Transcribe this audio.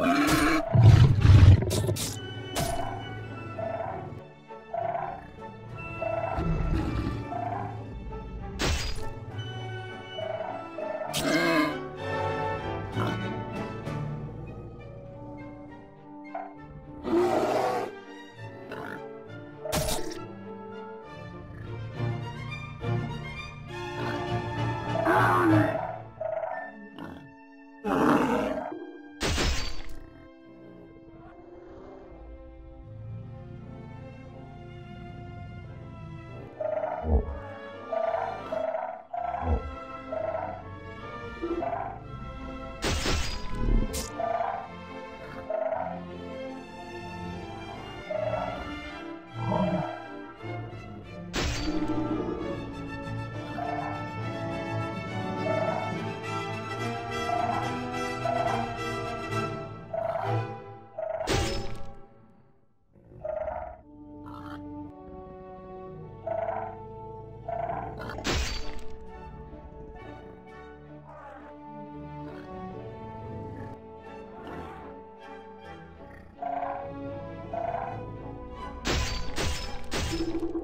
Ah! you